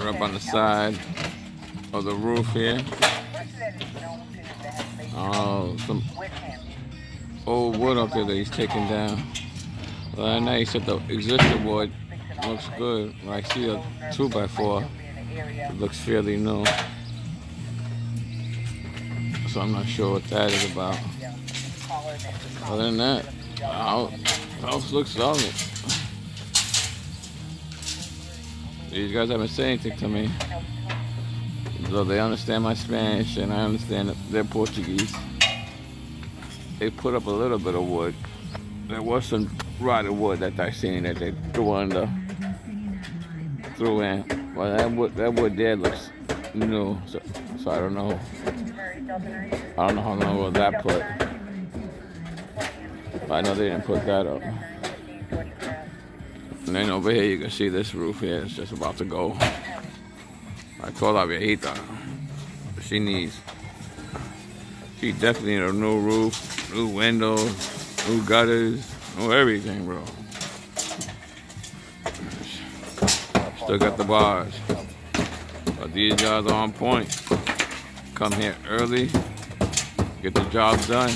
Up on the side of the roof here. Oh, some old wood up there that he's taking down. Well, now he said the existing wood looks good. I see a 2 by 4 It looks fairly new. So I'm not sure what that is about. Other than that, the house looks solid. These guys haven't said anything to me. Though they understand my Spanish and I understand their Portuguese. They put up a little bit of wood. There was some rotted wood that I seen that they threw under, threw in. Well, that wood, that wood there looks new, so, so I don't know. I don't know how long was that put. I know they didn't put that up. And then over here you can see this roof here. It's just about to go. I told La Viejita she needs, she definitely need a new roof, new windows, new gutters, new everything, bro. Still got the bars. But these guys are on point. Come here early, get the job done.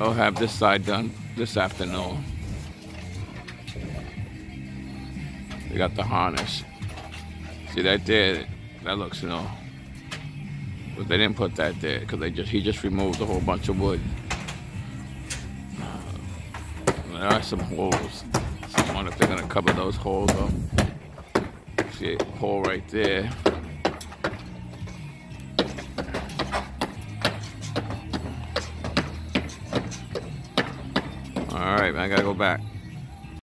I'll have this side done this afternoon. Got the harness. See that there? That looks, you know. But they didn't put that there because they just he just removed a whole bunch of wood. There are some holes. So I wonder if they're gonna cover those holes up. See a hole right there. All right, I gotta go back.